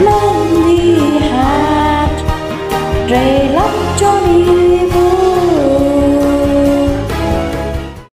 Many had Ray love Johnny